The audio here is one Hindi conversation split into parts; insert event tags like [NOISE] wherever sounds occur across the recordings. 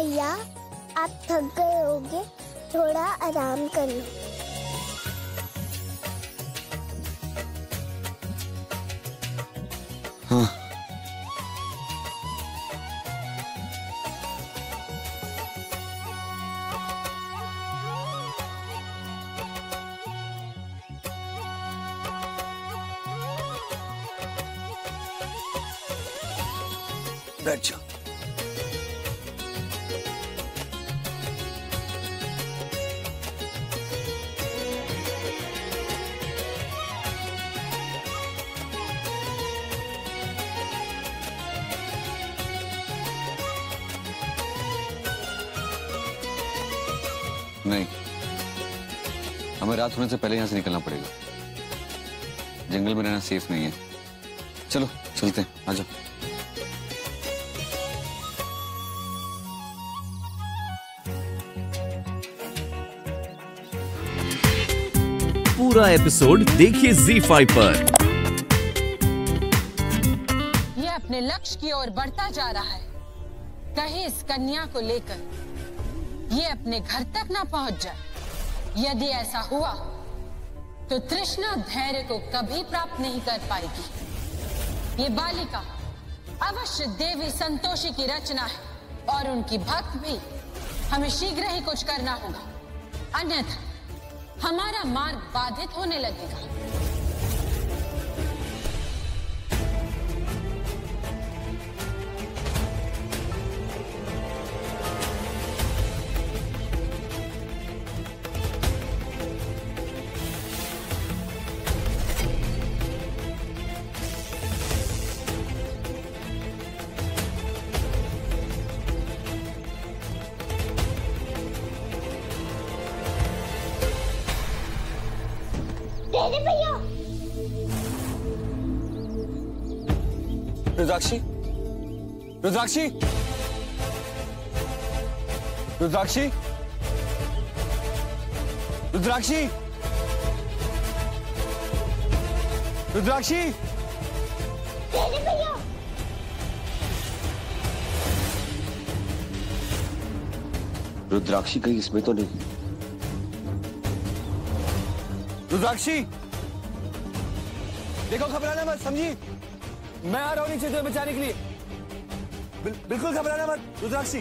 भैया आप थक गए होगे थोड़ा आराम कर लो हाँ। रात होने से पहले यहाँ से निकलना पड़ेगा। जंगल में रहना सेफ़ नहीं है। चलो चलते हैं। आ जाओ। पूरा एपिसोड देखिए Z5 पर। ये अपने लक्ष्य की ओर बढ़ता जा रहा है। कहीं इस कन्या को लेकर ये अपने घर तक ना पहुँच जाए। यदि ऐसा हुआ तो तृष्णा धैर्य को कभी प्राप्त नहीं कर पाएगी। ये बालिका अवश्य देवी संतोषी की रचना है, और उनकी भक्त भी। हमें शीघ्र ही कुछ करना होगा। अन्यथा, हमारा मार्ग बाधित होने लगेगा। रुद्राक्षी? रुद्राक्षी? रुद्राक्षी? रुद्राक्षी? रुद्राक्षी? रुद्राक्षी कहीं इसमें तो नहीं। रुद्राक्षी! देखो घबराना मत समझी? मैं आ रहा हूँ नीचे बचाने के लिए। बिल, बिल्कुल घबराना मत रुद्राक्षी।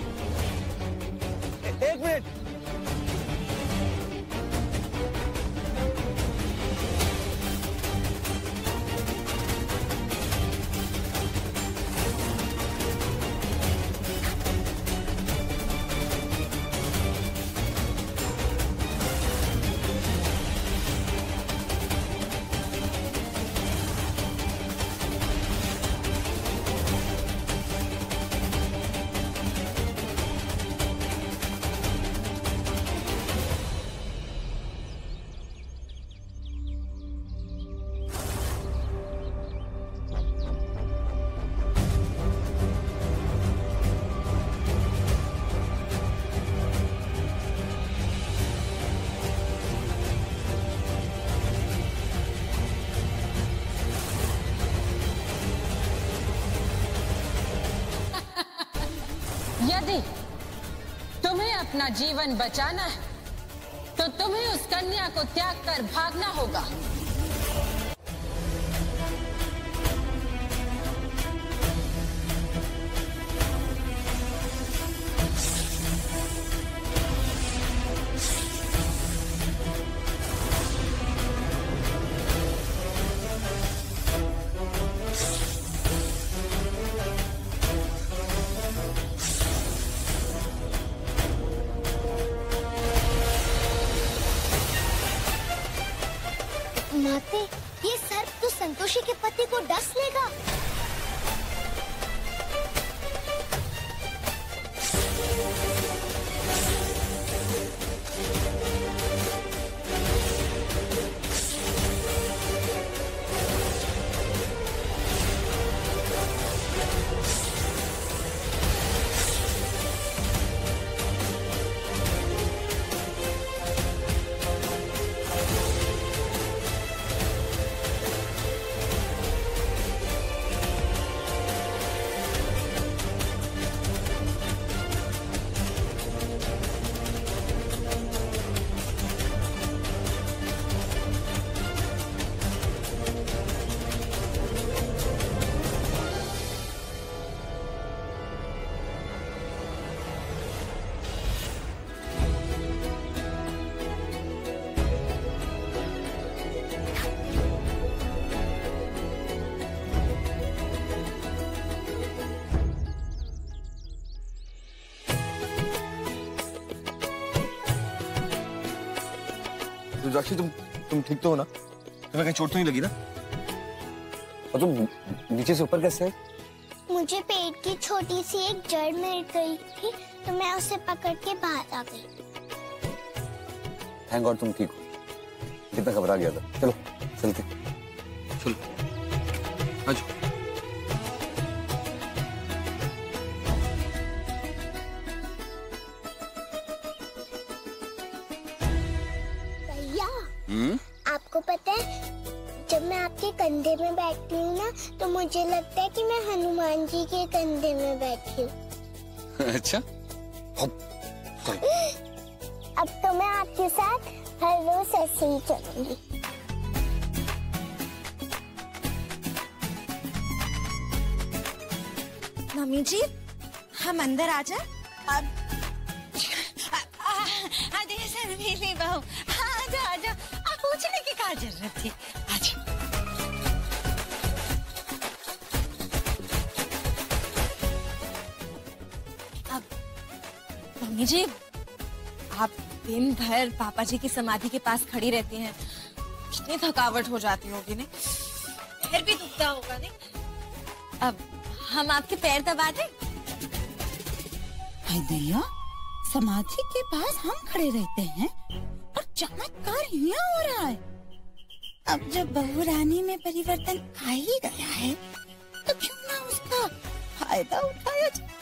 एक मिनट। यदि तुम्हें अपना जीवन बचाना है तो तुम्हें उस कन्या को त्याग कर भागना होगा। रुद्राक्षी तुम तुम ठीक तो हो ना? तुम्हें कहीं चोट तो नहीं लगी ना? और तुम नीचे से ऊपर कैसे मुझे पेट की छोटी सी एक जड़ मिल गई थी तो मैं उसे पकड़ के बाहर आ गई। थैंक गॉड तुम ठीक हो। कितना घबरा गया था। चलो चलते। चलो। आ मुझे लगता है कि मैं हनुमान जी के कंधे में बैठी हूँ अच्छा अब तो मैं आपके साथ हर रोज ऐसे ही चलूँगी मम्मी जी हम अंदर आ जाए अब अरे शर्मीली बहू आजा आजा आप पूछने की क्या ज़रूरत थी मम्मी जी, आप दिन भर पापा जी की समाधि के पास खड़ी रहती हैं। कितनी थकावट हो जाती होगी, नहीं? पैर भी दुखता होगा, नहीं? अब हम आपके पैर दबा दें? हाय दैया, समाधि के पास हम खड़े रहते हैं, और चमत्कार यहाँ हो रहा है। अब जब बहू रानी में परिवर्तन आ ही गया है तो क्यों ना उसका फ़ायदा उठाया जाए?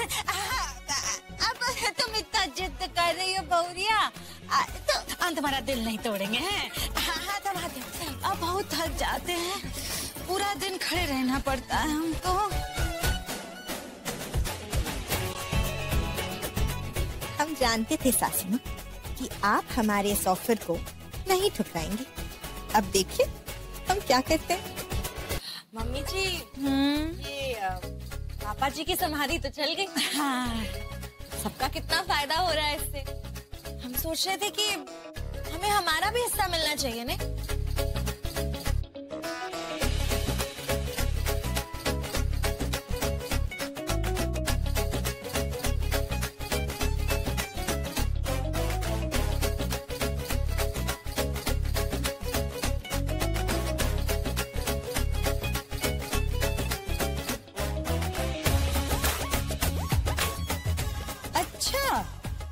अब तुम इतना जिद कर रही हो बहुरिया। तो हम तुम्हारा दिल नहीं तोड़ेंगे हैं? हाँ हाँ तुम्हारा दिल अब बहुत थक जाते हैं। पूरा दिन खड़े रहना पड़ता है हमको। हम जानते थे सासू माँ कि आप हमारे इस ऑफ़र को नहीं ठुकराएँगे। अब देखिए हम क्या करते हैं? मम्मी जी ये अ, पापा जी की समाधि तो चल गई। हाँ। सबका कितना फ़ायदा हो रहा है इससे। हम सोच रहे थे कि हमें हमारा भी हिस्सा मिलना चाहिए ने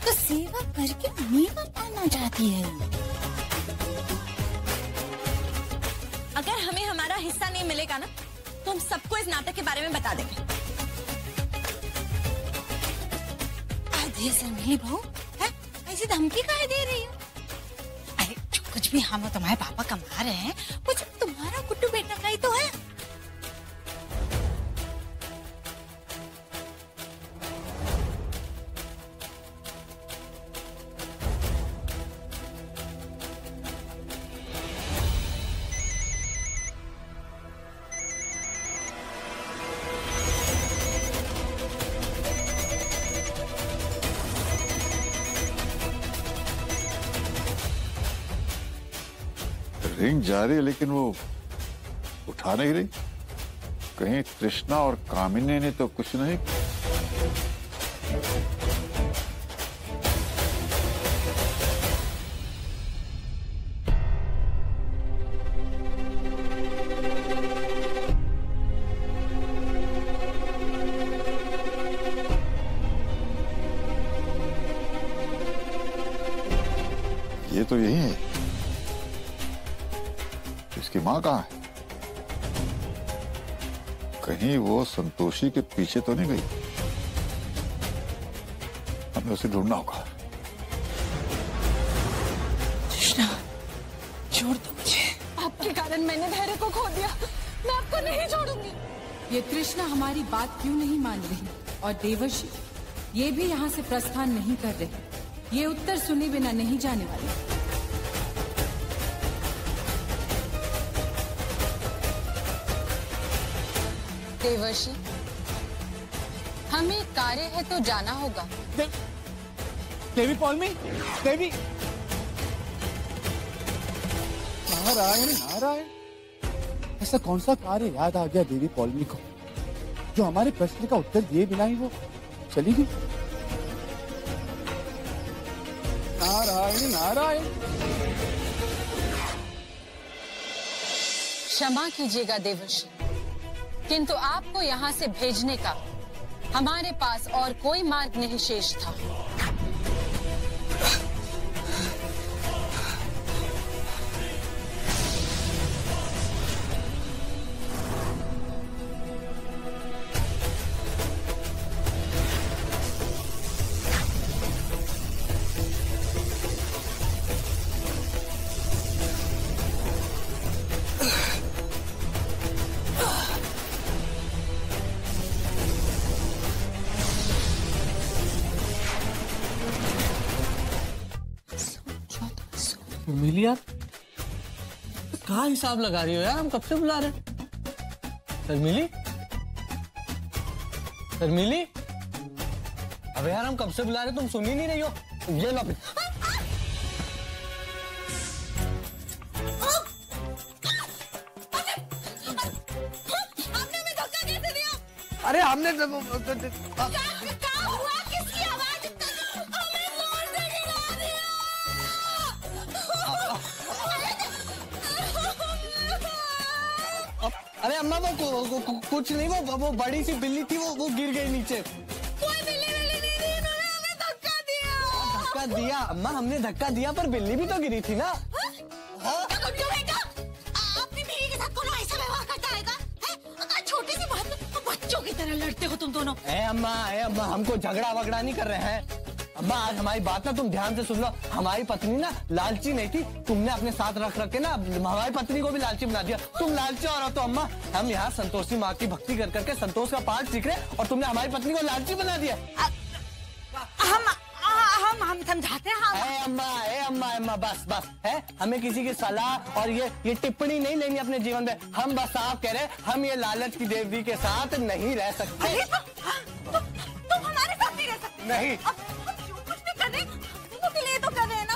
तो सेवा करके मेवा पाना चाहती है। अगर हमें हमारा हिस्सा नहीं मिलेगा ना तो हम सबको इस नाटक के बारे में बता देंगे। आधे बहू है? ऐसी धमकी काहे दे रही हो? अरे जो कुछ भी हम और तुम्हारे पापा कमा रहे हैं जा रही है, लेकिन वो उठा नहीं रही। कहीं कृष्णा और कामिनी ने तो कुछ नहीं संतोषी के पीछे तो नहीं गई। हमें उसे ढूंढना होगा। कृष्णा छोड़ दो मुझे। आपके कारण मैंने धैर्य को खो दिया। मैं आपको नहीं छोड़ूँगी। ये कृष्णा हमारी बात क्यों नहीं मान रही? और देवर्षि ये भी यहाँ से प्रस्थान नहीं कर रहे। ये उत्तर सुने बिना नहीं जाने वाले। देवर्षि हमें कार्य है तो जाना होगा। दे, देवी पौलमी देवी। नारायण नारायण। ऐसा कौन सा कार्य याद आ गया देवी पौलमी को? जो हमारे प्रश्न का उत्तर दिए बिना ही वो चली गई नारायण नारायण। क्षमा कीजिएगा देवर्षि। किंतु आपको यहाँ से भेजने का हमारे पास और कोई मार्ग नहीं शेष था। मिली यार कहा हिसाब लगा रही हो यार? हम कब से बुला रहे शर्मिली? शर्मिली? अबे यार हम कब से बुला रहे तुम सुन ही नहीं रही हो। ये लो अपनी- आपने हमें धक्का कैसे दिया? अरे हमने अरे अम्मा वो कु- कु- कु- कुछ नहीं वो वो बड़ी सी बिल्ली थी वो वो गिर गई नीचे। कोई बिल्ली बिल्ली नहीं थी इन्होंने हमें धक्का दिया। धक्का दिया? अम्मा हमने धक्का दिया पर बिल्ली भी तो गिरी थी ना। हो? करता रहेगा हैं? छोटी सी बात तो बच्चों की तरह लड़ते हो तुम दोनों। ए अम्मा ए अम्मा हमको झगड़ा वगड़ा नहीं कर रहे हैं। आज हमारी बात ना तुम ध्यान से सुन लो। हमारी पत्नी ना लालची नहीं थी तुमने अपने साथ रख रख के ना हमारी पत्नी को भी लालची बना दिया। तुम लालची और तो अम्मा हम यहाँ संतोषी माँ की भक्ति कर करके संतोष का पाठ सीख रहे और तुमने हमारी पत्नी को लालची बना दिया। हम हम हम समझाते हैं ए अम्मा ए अम्मा अम्मा बस बस है? हमें किसी की सलाह और ये ये टिप्पणी नहीं लेनी अपने जीवन में। हम बस साफ़ कह रहे हैं, हम ये लालच की देवी के साथ नहीं रह सकते। तुम हमारे साथ नहीं रह सकते। नहीं।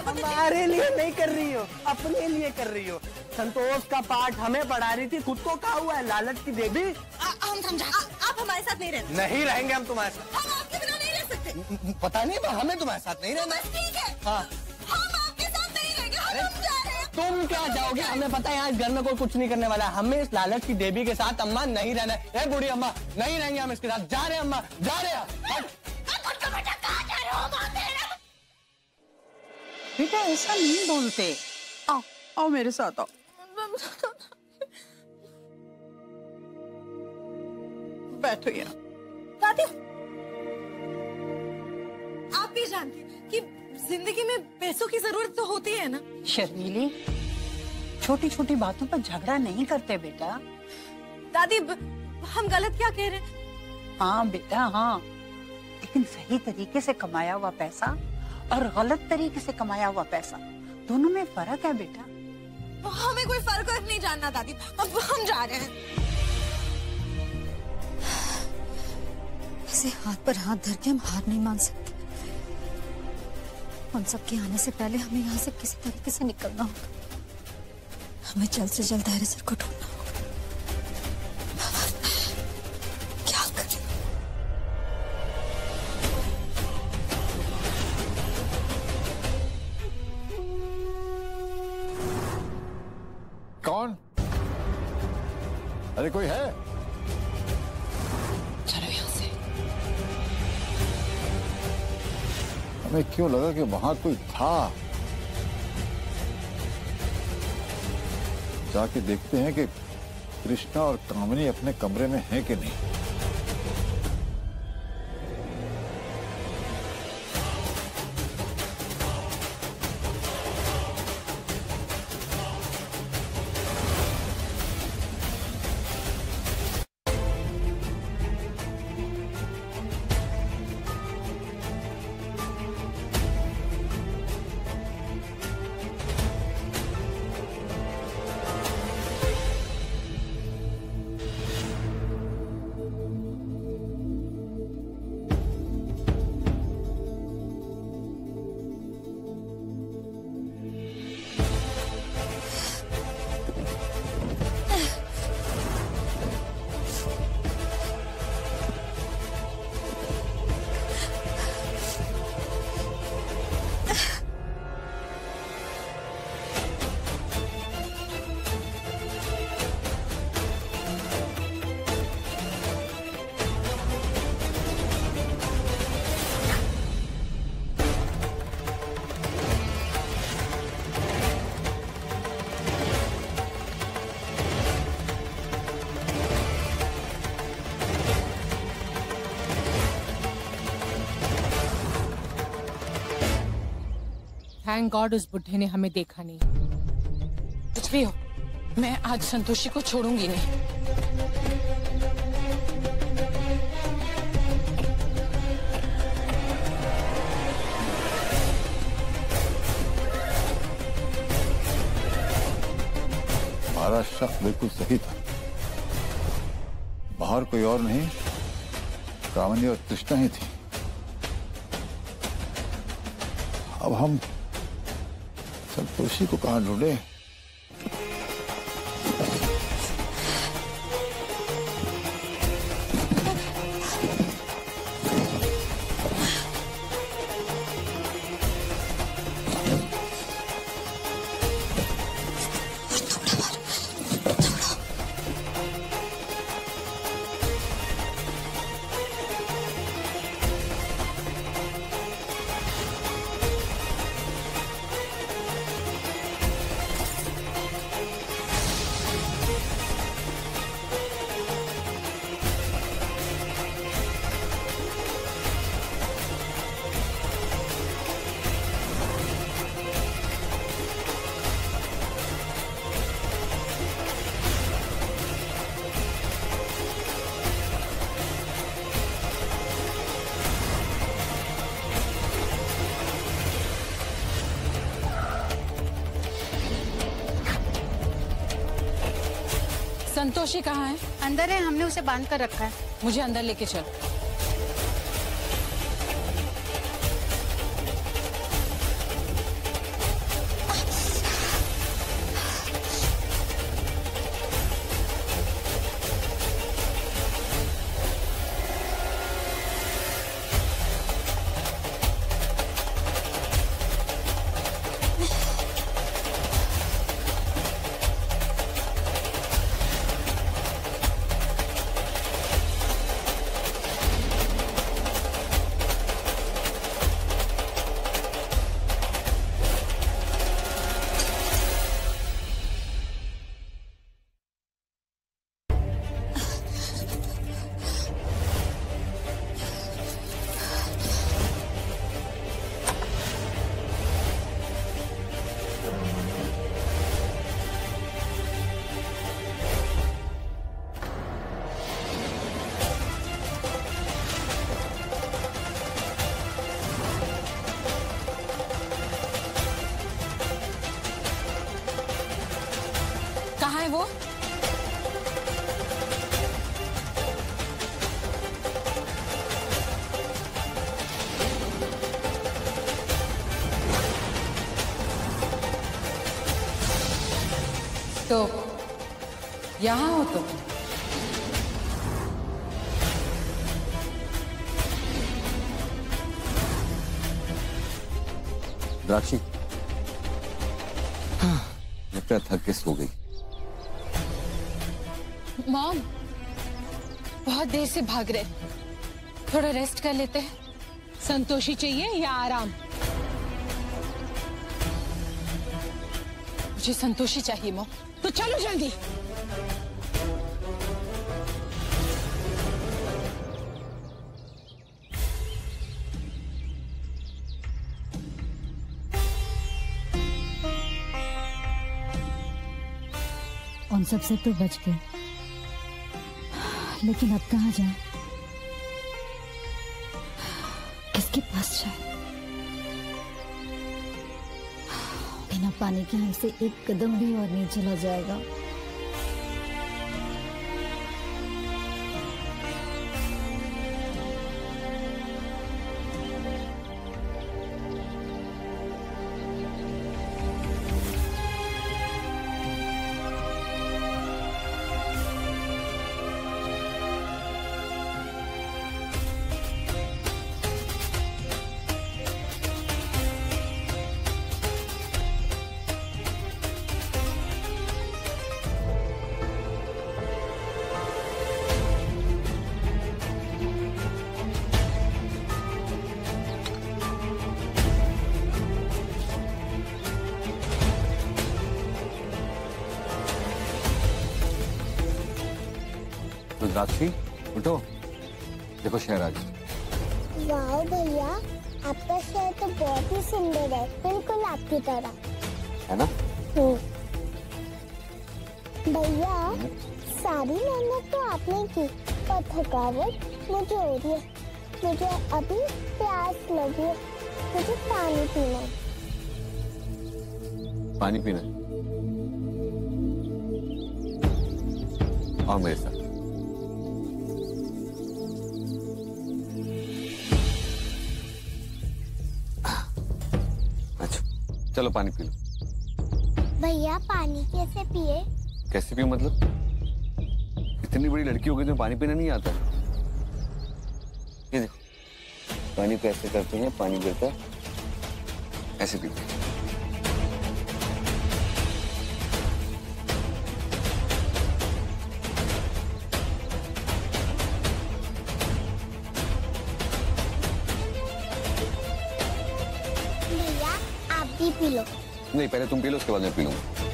हमारे लिए नहीं कर रही हो अपने लिए कर रही हो। संतोष का पाठ हमें पढ़ा रही थी खुद को कहा हुआ है लालच की देवी। आ- हम समझा आप हमारे साथ नहीं रहते। नहीं रहेंगे हम तुम्हारे साथ। हम आपके बिना नहीं रह सकते। पता नहीं पर हमें तुम्हारे साथ नहीं रहना। ठीक है। हाँ। हम आपके साथ नहीं रहेंगे तुम क्या जाओगे? हमें पता है यहाँ इस घर में कोई कुछ नहीं करने वाला है। हमें इस लालच की देवी के साथ अम्मा नहीं रहना है। बूढ़ी अम्मा नहीं रहेंगे हम इसके साथ। जा रहे हैं अम्मा जा रहे हैं। बेटा ऐसा नहीं बोलते आओ आओ मेरे साथ आओ बैठो यहाँ दादी आप भी जानती कि ज़िंदगी में पैसों की ज़रूरत तो होती है ना शर्मीली छोटी छोटी बातों पर झगड़ा नहीं करते बेटा दादी हम गलत क्या कह रहे हैं हाँ बेटा हाँ लेकिन सही तरीके से कमाया हुआ पैसा और गलत तरीके से कमाया हुआ पैसा। दोनों में फ़र्क है बेटा। हमें कोई फ़र्क नहीं जानना, दादी। अब हम जा रहे हैं। ऐसे हाथ पर हाथ धर के हम हार नहीं मान सकते। उन सबके आने से पहले हमें यहाँ से किसी तरीके से निकलना होगा। हमें जल्द से जल्द धैर्य सर को ढूंढना अरे कोई है? चलो यहाँ से। हमें क्यों लगा कि वहाँ कोई था? जाके देखते हैं कि कृष्णा और कामनी अपने कमरे में हैं कि नहीं। थैंक गॉड उस बुढ़े ने हमें देखा नहीं। कुछ भी हो, मैं आज संतोषी को छोड़ूँगी नहीं। हमारा शक बिल्कुल सही था। बाहर कोई और नहीं कामनी और तृष्णा ही थी। अब हम संतोषी को कहाँ ढूंढे संतोषी कहाँ है? अंदर है हमने उसे बाँध कर रखा है। मुझे अंदर लेके चल। यहाँ हो तुम। द्राक्षी लगता है थक के सो गई। मॉम बहुत देर से भाग रहे थोड़ा रेस्ट कर लेते हैं। संतोषी चाहिए या आराम? मुझे संतोषी चाहिए मॉम। तो चलो जल्दी। उन सबसे तो बच गए। लेकिन अब कहा जाए? किसके पास जाए? बिना पानी के हमसे एक कदम भी और नहीं चला जाएगा। रुद्राक्षी उठो। देखो शहर आ गई वाह भैया आपका शहर तो बहुत ही सुंदर है। बिल्कुल आपकी तरह। है ना? हम्म। भैया सारी मेहनत तो आपने की पर थकावट मुझे हो रही है। मुझे अभी प्यास लगी है। मुझे पानी पीना है। पानी पीना है? आओ मेरे साथ। चलो पानी पी लो। भैया पानी कैसे पिए? कैसे पिए मतलब? इतनी बड़ी लड़की हो गई तुम्हें पानी पीना नहीं आता। ये देखो पानी कैसे ऐसे करते हैं पानी गिरता ऐसे पीते हैं। पी लो नहीं पहले तुम पी लो उसके बाद मैं पी लूँगा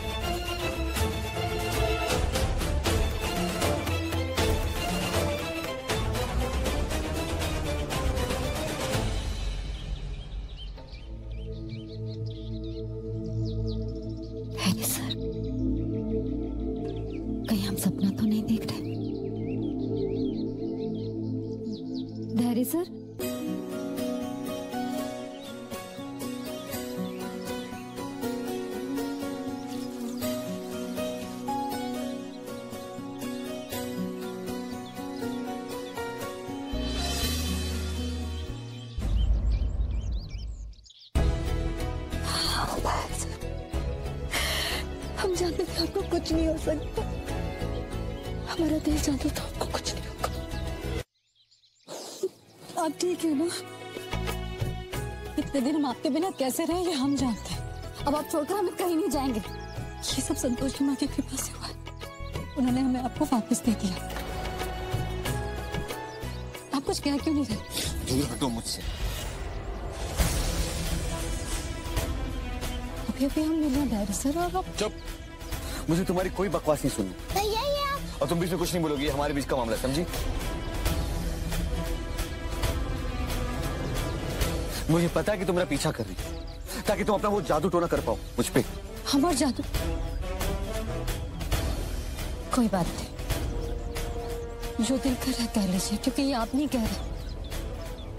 आप ठीक है ना? इतने दिन हम आपके बिना कैसे रहे ये हम जानते हैं। अब आप छोड़कर हमें कहीं नहीं जाएँगे। ये सब संतोष की माँ की कृपा से हुआ। उन्होंने हमें आपको वापस दे दिया। आप कुछ कह क्यों नहीं रहे? दूर हटो मुझसे। अभी अभी हम मिले धैर्य सर और आप चुप। मुझे तुम्हारी कोई बकवास नहीं सुननी। भैया और तुम बीच में कुछ नहीं बोलोगी हमारे बीच का मामला है, समझी? मुझे पता है कि तुम मेरा पीछा कर रही हो ताकि तुम अपना वो जादू टोना कर पाओ मुझ पे। हमारा जादू? कोई बात नहीं। जो दिल कर रहा कह लीजिए क्योंकि ये आप नहीं कह रहे।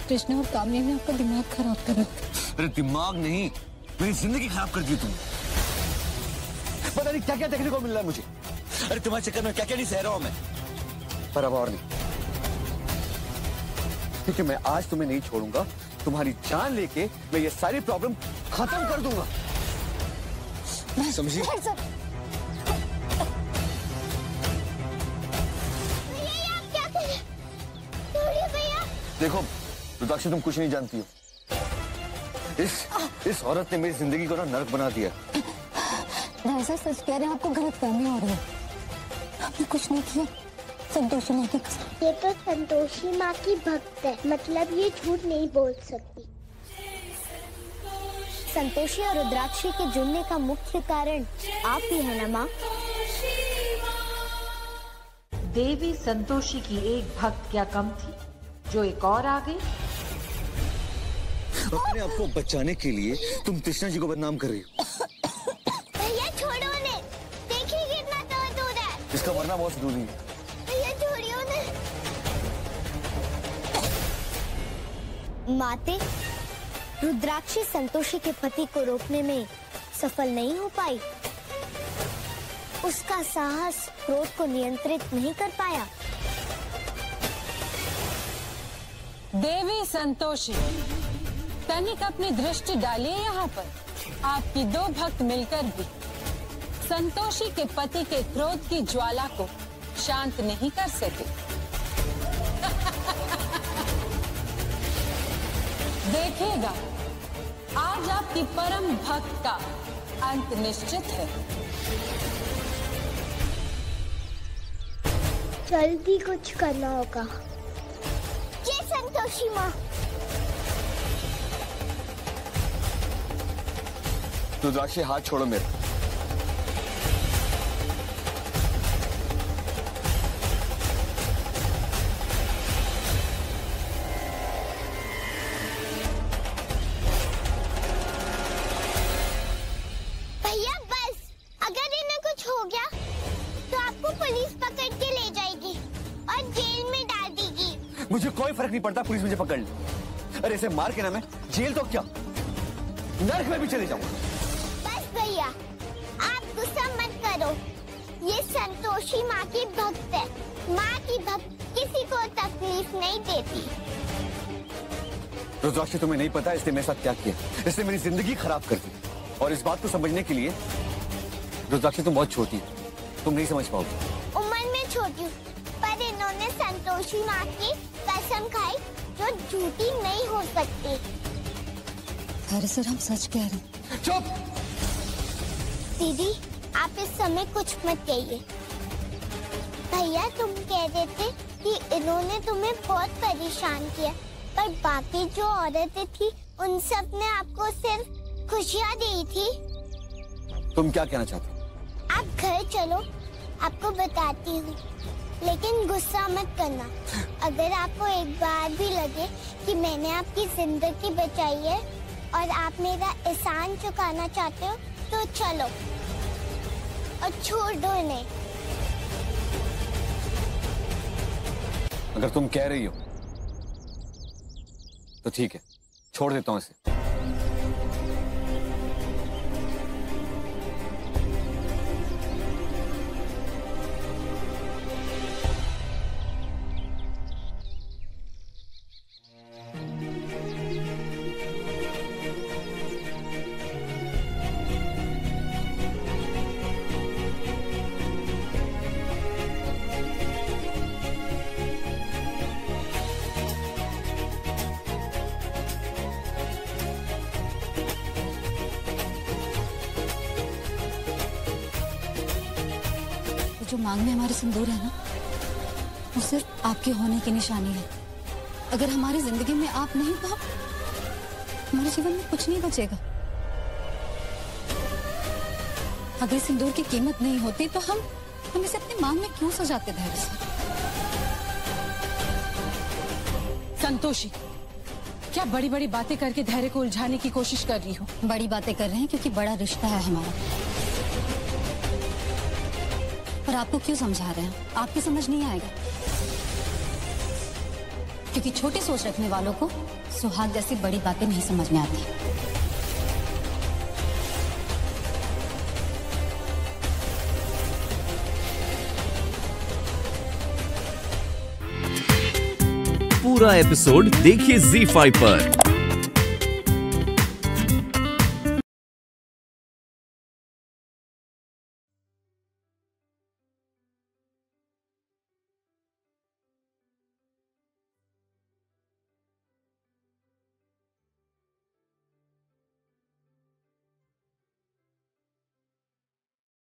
कृष्णा और कामनी ने आपका दिमाग खराब कर रखा अरे दिमाग नहीं मेरी ज़िंदगी खराब कर दी तुम पता नहीं क्या क्या देखने को मिल रहा है मुझे। अरे तुम्हारे चक्कर में क्या क्या नहीं सह रहा हूँ मैं। पर अब और नहीं। क्योंकि मैं आज तुम्हें नहीं छोड़ूँगा तुम्हारी जान लेके मैं ये सारी प्रॉब्लम खत्म कर दूँगा। समझी? देखो रुद्राक्षी तुम कुछ नहीं जानती हो। इस इस औरत ने मेरी ज़िंदगी को ना नरक बना दिया। सच कह रहे हैं आपको गलत फहमी हो रही है। आपने कुछ नहीं किया। संतोषी माँ की कसम। ये तो संतोषी माँ की भक्त है। मतलब ये झूठ नहीं बोल सकती। संतोषी और रुद्राक्षी के जुड़ने का मुख्य कारण आप ही है ना माँ? देवी संतोषी की एक भक्त क्या कम थी? जो एक और आ गई? अपने आप को बचाने के लिए तुम कृष्णा जी को बदनाम कर रही हो। [COUGHS] भैया छोड़ो उन्हें। देखिए कितना दर्द हो है। इसका मरना बहुत ज़रूरी है। माते, रुद्राक्षी संतोषी के पति को रोकने में सफल नहीं हो पाई। उसका साहस क्रोध को नियंत्रित नहीं कर पाया। देवी संतोषी, तनिक अपनी दृष्टि डालिए यहाँ पर। आपकी दो भक्त मिलकर भी संतोषी के पति के क्रोध की ज्वाला को शांत नहीं कर सके। आपकी परम भक्त का अंत निश्चित है। जल्दी कुछ करना होगा। जय संतोषी माँ। रुद्राक्षी हाथ छोड़ो मेरा। नहीं पड़ता पुलिस मुझे पकड़ ले। अरे इसे मार के ना मैं जेल तो क्या? नर्क में भी चले जाऊँगा। बस भैया आप गुस्सा मत करो। ये संतोषी माँ की भक्त है। माँ की भक्त किसी को तकलीफ़ नहीं देती। रुद्राक्षी तुम्हें नहीं पता इसने मेरे साथ क्या किया। इसने मेरी ज़िंदगी खराब कर दी। और इस बात को समझने के लिए रुद्राक्षी तुम बहुत छोटी हो। तुम नहीं समझ पाओगे। उम्र में छोटी पर इन्होंने संतोषी माँ की कसम खाई जो झूठी नहीं हो सकती। अरे सर हम सच कह रहे चुप! दीदी आप इस समय कुछ मत कहिए। भैया तुम कह रहे थे कि इन्होंने तुम्हें बहुत परेशान किया पर बाकी जो औरतें थी उन सबने आपको सिर्फ़ खुशियाँ दी थी। तुम क्या कहना चाहते हो? आप घर चलो आपको बताती हूँ। लेकिन गुस्सा मत करना। अगर आपको एक बार भी लगे कि मैंने आपकी ज़िंदगी बचाई है और आप मेरा एहसान चुकाना चाहते हो तो चलो। और छोड़ दो इन्हें। अगर तुम कह रही हो तो ठीक है, छोड़ देता हूँ इसे। सिंदूर है ना? वो सिर्फ़ आपके होने की निशानी है। अगर हमारी ज़िंदगी में आप नहीं तो हमारे जीवन में कुछ नहीं बचेगा। अगर सिंदूर की कीमत नहीं होती तो हम हम इसे अपनी मांग में क्यों सजाते धैर्य से? संतोषी, क्या बड़ी बड़ी बातें करके धैर्य को उलझाने की कोशिश कर रही हो? बड़ी बातें कर रहे हैं, क्योंकि बड़ा रिश्ता है हमारा। पर आपको क्यों समझा रहे हैं? आपकी समझ नहीं आएगा। क्योंकि छोटी सोच रखने वालों को सुहाग जैसी बड़ी बातें नहीं समझ में आती। पूरा एपिसोड देखिए Z5 पर।